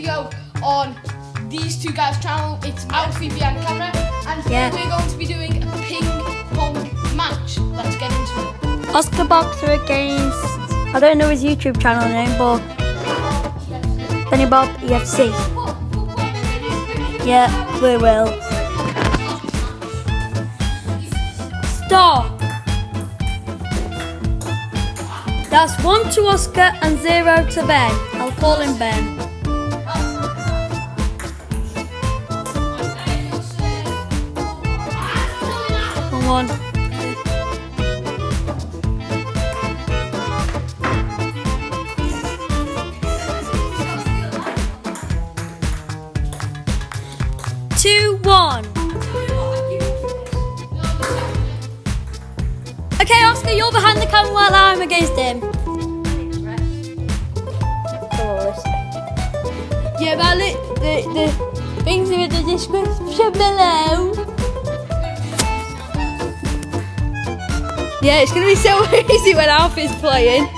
video on these two guys' channel. It's Alfie behind the camera, and Yeah. we're going to be doing a ping pong match. Let's get into it. Oscar Boxer against, I don't know his YouTube channel name, but Benny Bob EFC. Yeah, we will. Stop. That's one to Oscar and zero to Ben. I'll call him Ben. Come on. Two, one. Okay, Oscar, you're behind the camera while I'm against him. Yeah, but the, the things are in the description below. Yeah, it's gonna be so easy when Alfie's playing.